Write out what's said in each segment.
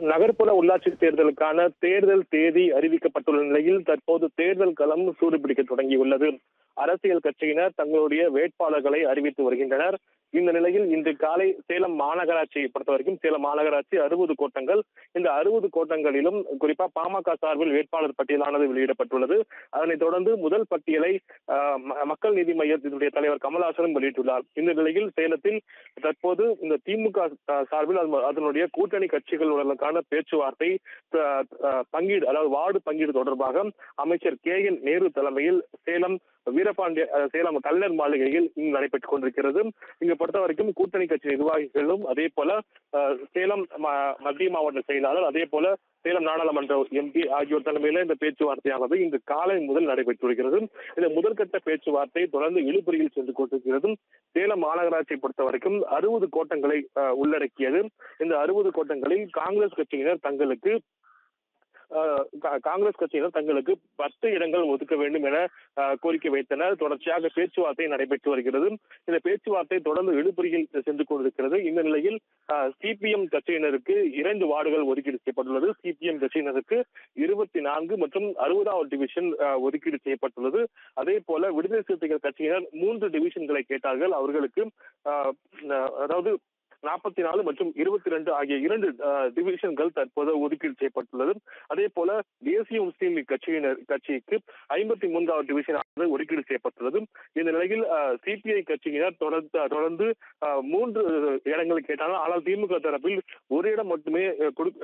நகர்ப்புற உள்ளாட்சி தேர்தலுக்கான தேர்தல் தேதி அறிவிக்கப்பட்டுள்ள நிலையில் தற்போது தேர்தல் களம் சூடுபிடிக்க தொடங்கியுள்ளது. அரசியல் கட்சியினர் தங்களுடைய வேட்பாளர்களை அறிவித்து வருகின்றனர். இந்த நிலையில் இன்று காலை சேலம் மாநகராட்சியை பொறுத்தவரைக்கும் சேலம் மாநகராட்சி அறுபது கோட்டங்கள். இந்த அறுபது கோட்டங்களிலும் குறிப்பா பாமக சார்பில் வேட்பாளர் பட்டியலானது வெளியிடப்பட்டுள்ளது. அதனைத் தொடர்ந்து முதல் பட்டியலை மக்கள் நீதி மையத்தினுடைய தலைவர் கமல்ஹாசனும் வெளியிட்டுள்ளார். இந்த நிலையில் சேலத்தில் தற்போது இந்த திமுக சார்பில் அதனுடைய கூட்டணி கட்சிகளுடனுக்கான பேச்சுவார்த்தை அஹ், பங்கீடு அதாவது வார்டு பங்கீடு தொடர்பாக அமைச்சர் கே என் நேரு தலைமையில் சேலம் வீரபாண்டிய சேலம் கல்லர் மாளிகையில் இங்கு நடைபெற்றுக் கொண்டிருக்கிறது. இங்கு பொறுத்த வரைக்கும் கூட்டணி கட்சி நிர்வாகிகளும் அதே போல சேலம் மத்திய மாவட்ட செயலாளர் அதே போல சேலம் நாடாளுமன்ற எம்பி ஆகியோர் தலைமையில இந்த பேச்சுவார்த்தையானது இன்று காலை முதல் நடைபெற்று வருகிறது. இந்த முதற்கட்ட பேச்சுவார்த்தை தொடர்ந்து இழுபறியில் சென்று கொண்டிருக்கிறது. சேலம் மாநகராட்சியை பொறுத்த வரைக்கும் அறுபது கோட்டங்களை உள்ளடக்கியது. இந்த அறுபது கோட்டங்களில் காங்கிரஸ் கட்சியினர் தங்களுக்கு காங்கிரஸ் கட்சியினர் தங்களுக்கு பத்து இடங்கள் ஒதுக்க வேண்டும் என அஹ், கோரிக்கை வைத்தனர். தொடர்ச்சியாக பேச்சுவார்த்தை நடைபெற்று வருகிறது. இந்த பேச்சுவார்த்தை தொடர்ந்து இழுபறியில் சென்று கொண்டிருக்கிறது. இந்த நிலையில் சிபிஎம் கட்சியினருக்கு இரண்டு வார்டுகள் ஒதுக்கீடு செய்யப்பட்டுள்ளது. சிபிஎம் கட்சியினருக்கு இருபத்தி நான்கு மற்றும் அறுபதாவது டிவிஷன் ஒதுக்கீடு செய்யப்பட்டுள்ளது. அதே போல விடுதலை சிறுத்தைகள் கட்சியினர் மூன்று டிவிஷன்களை கேட்டார்கள். அவர்களுக்கு அதாவது நாற்பத்தி நாலு மற்றும் இருபத்தி ரெண்டு ஆகிய இரண்டு டிவிஷன்கள் தற்போது ஒதுக்கீடு செய்யப்பட்டுள்ளது. அதே போல தேசிய முஸ்லீம் லீக் கட்சியினர் கட்சிக்கு ஐம்பத்தி மூன்றாவது டிவிஷன் ஒதுக்கீடு செய்யப்பட்டுள்ளது. இந்த நிலையில் சிபிஐ கட்சியினர் தொடர்ந்து தொடர்ந்து மூன்று இடங்களை கேட்டாலும் ஆனால் திமுக தரப்பில் ஒரு இடம் மட்டுமே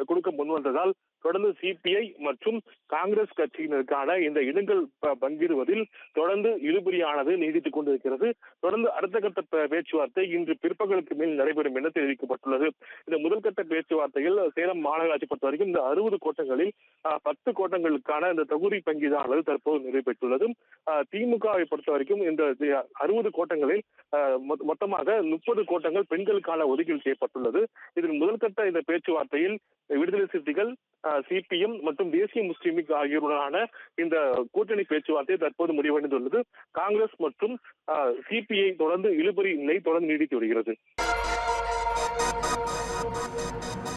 கொடுக்க முன்வந்ததால் தொடர்ந்து சிபிஐ மற்றும் காங்கிரஸ் கட்சியினருக்கான இந்த இடங்கள் ப- பங்கிடுவதில் தொடர்ந்து இழுபறியானது நீடித்துக் கொண்டிருக்கிறது. தொடர்ந்து அடுத்த கட்ட பேச்சுவார்த்தை இன்று பிற்பகலுக்கு மேல் நடைபெறும் என தெரிவிக்கப்பட்டுள்ளது இந்த முதல்கட்ட பேச்சுவார்த்தையில் சேலம் மாநகராட்சி பொறுத்த வரைக்கும் இந்த அறுபது கோட்டங்களில் பத்து கோட்டங்களுக்கான இந்த தொகுதி பங்கீடானது தற்போது நிறைவேற்றுள்ளது திமுகவை பொறுத்த வரைக்கும் இந்த அறுபது கோட்டங்களில் மொத்தமாக முப்பது கோட்டங்கள் பெண்களுக்கான ஒதுக்கீடு செய்யப்பட்டுள்ளது. இதில் முதல்கட்ட இந்த பேச்சுவார்த்தையில் விடுதலை சிறுத்தைகள் சிபிஎம் மற்றும் தேசிய முஸ்லீம் லீக் ஆகியோருடனான இந்த கூட்டணி பேச்சுவார்த்தை தற்போது முடிவடைந்துள்ளது. காங்கிரஸ் மற்றும் சிபிஐ தொடர்ந்து இழுபறி நிலை தொடர்ந்து நீடித்து வருகிறது. Thank you.